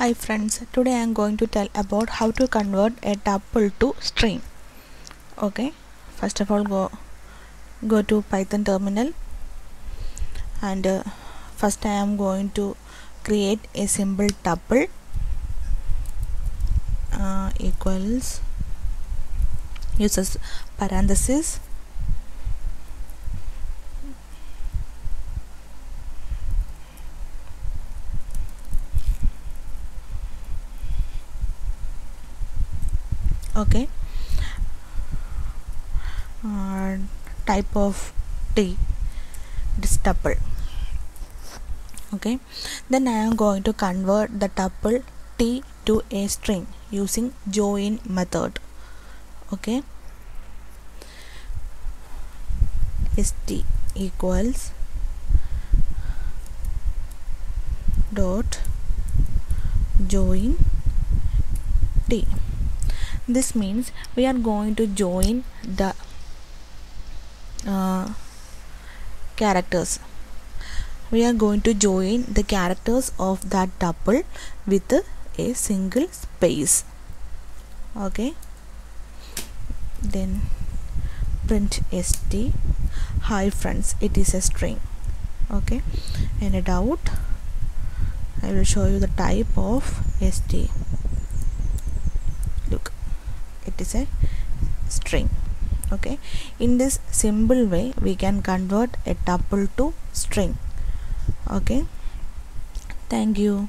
Hi friends, today I am going to tell about how to convert a tuple to string. Okay, first of all go go to Python terminal and uh, first I am going to create a simple tuple uh, equals uses parenthesis okay. Uh, type of t this tuple okay. Then I am going to convert the tuple t to a string using join method. Okay. St equals dot join t this means we are going to join the uh, characters. We are going to join the characters of that tuple with a single space. Okay? Then print st hi friends. It is a string. Okay? Any doubt? I will show you the type of st is a string okay? In this simple way we can convert a tuple to string okay? Thank you